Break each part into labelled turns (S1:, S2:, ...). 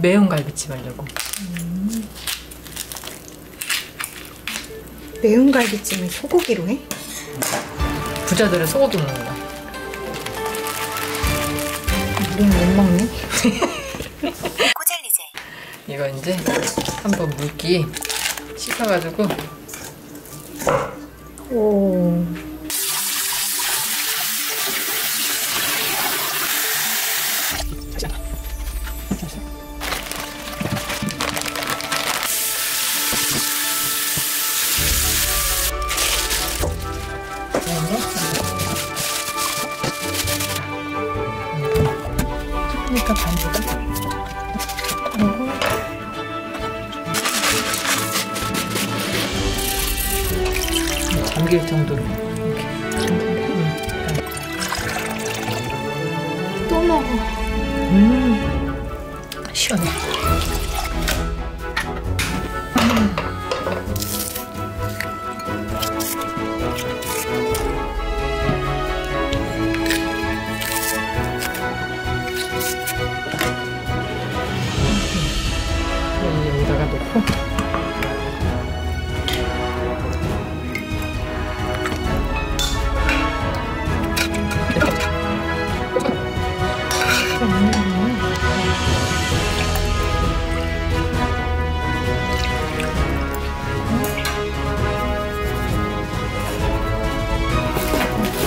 S1: 매운 갈비찜 하려고.
S2: 매운 갈비찜을 소고기로 해?
S1: 부자들은 소고기 먹는 거야.
S2: 우리는 못 먹네.
S1: 이거 이제 한번 물기 씻어가지고 그러니까 반죽을 그리고 잠길 정도로 이렇게 음.
S2: 또 먹어.
S1: 음 시원해 놓고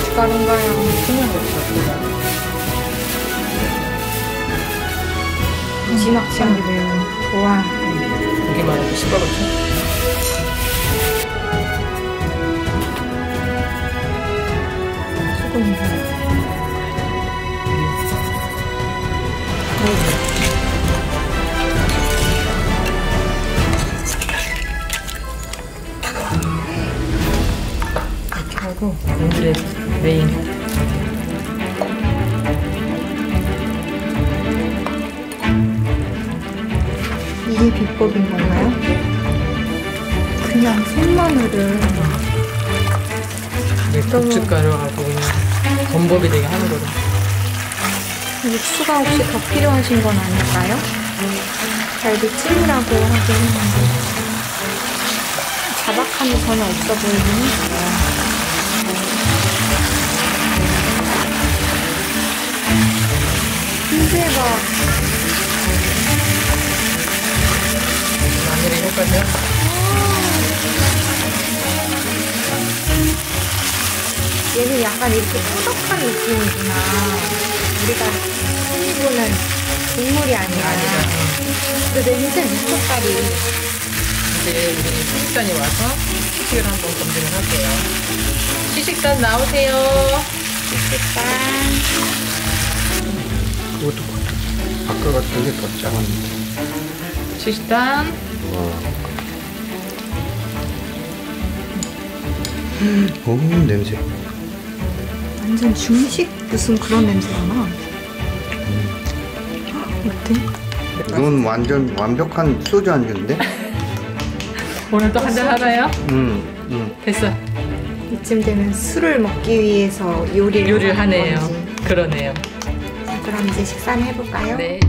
S2: 숟가루인가요?
S1: 그냥 넣자
S2: 지막지 한게 매운. 우와.
S1: 고기만 해도. 이렇게 하고 오늘의 메인
S2: 이게 비법인 건가요? 그냥 손마늘을
S1: 이게 고춧가루하고 범법이 되게 하는 거다
S2: 육수가 혹시 더 필요하신 건 아닐까요? 갈비찜이라고 하긴 했는데 자박함이 전혀 없어 보이긴 했어요. 흰새가
S1: 효과죠?
S2: 얘는 약간 이렇게 꾸덕한 느낌이구나. 우리가 보는 국물이 아니라
S1: 아니라
S2: 그 냄새 미쳤다리.
S1: 이제 우리 시식단이 와서 시식을 한번 검증을 할게요 시식단 나오세요
S2: 일단
S3: 그것도 커. 아까 같은 게더 작았는데.
S1: 시식단
S3: 와. 오, 냄새.
S2: 완전 중식 무슨 그런 냄새가 나. 어때?
S3: 이건 완전 완벽한 소주 안주인데?
S1: 오늘 또 한잔 하나요?
S3: 응, 응.
S1: 됐어
S2: 이쯤 되면 술을 먹기 위해서 요리를
S1: 요리를
S2: 하는
S1: 하네요
S2: 건지.
S1: 그러네요
S2: 자, 그럼 이제 식사를 해볼까요?
S1: 네